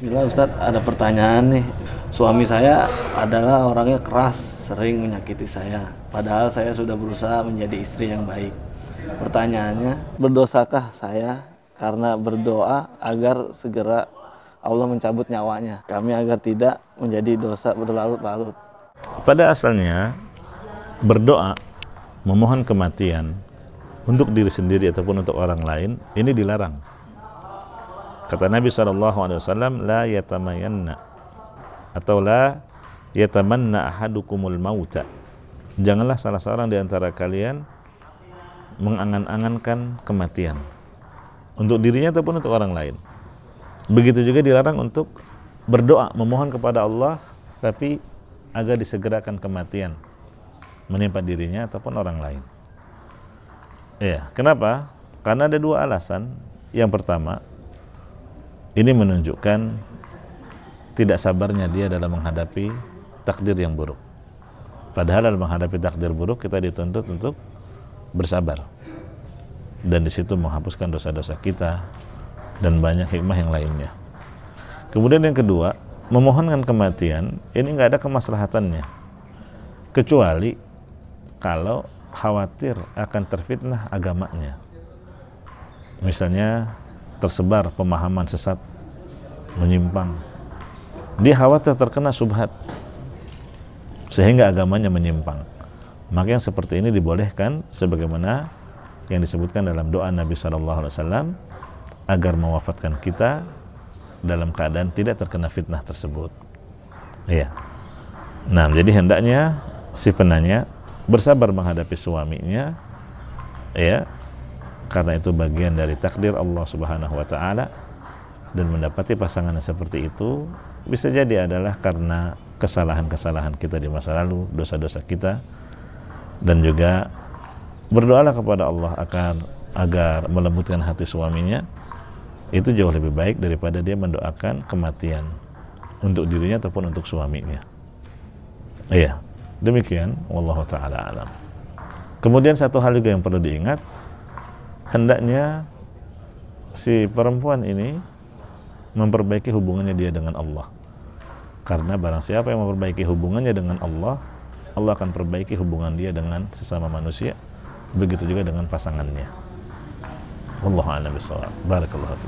Bismillah Ustadz, ada pertanyaan nih. Suami saya adalah orangnya keras, sering menyakiti saya. Padahal saya sudah berusaha menjadi istri yang baik. Pertanyaannya, berdosakah saya karena berdoa agar segera Allah mencabut nyawanya? Kami agar tidak menjadi dosa berlarut-larut. Pada asalnya berdoa memohon kematian untuk diri sendiri ataupun untuk orang lain ini dilarang. Kata Nabi SAW, la yatamayanna atau la yatamanna ahadukumul mauta. Janganlah salah seorang di antara kalian mengangan-angankan kematian untuk dirinya ataupun untuk orang lain. Begitu juga dilarang untuk berdoa, memohon kepada Allah tapi agar disegerakan kematian menimpa dirinya ataupun orang lain. Iya, kenapa? Karena ada dua alasan. Yang pertama, ini menunjukkan tidak sabarnya dia dalam menghadapi takdir yang buruk. Padahal dalam menghadapi takdir buruk kita dituntut untuk bersabar. Dan di situ menghapuskan dosa-dosa kita dan banyak hikmah yang lainnya. Kemudian yang kedua, memohonkan kematian ini nggak ada kemaslahatannya. Kecuali kalau khawatir akan terfitnah agamanya. Misalnya tersebar pemahaman sesat menyimpang. Dia khawatir terkena subhat sehingga agamanya menyimpang. Maka yang seperti ini dibolehkan sebagaimana yang disebutkan dalam doa Nabi SAW agar mewafatkan kita dalam keadaan tidak terkena fitnah tersebut. Iya. Nah jadi hendaknya si penanya bersabar menghadapi suaminya ya karena itu bagian dari takdir Allah Subhanahu wa taala dan mendapati pasangan seperti itu bisa jadi adalah karena kesalahan-kesalahan kita di masa lalu, dosa-dosa kita dan juga berdoalah kepada Allah akan agar melembutkan hati suaminya itu jauh lebih baik daripada dia mendoakan kematian untuk dirinya ataupun untuk suaminya. Iya, demikian wallahu taala alam. Kemudian satu hal juga yang perlu diingat, hendaknya si perempuan ini memperbaiki hubungannya dia dengan Allah. Karena barang siapa yang memperbaiki hubungannya dengan Allah, Allah akan perbaiki hubungan dia dengan sesama manusia, begitu juga dengan pasangannya. Wallahu a'lam. Barakallahu.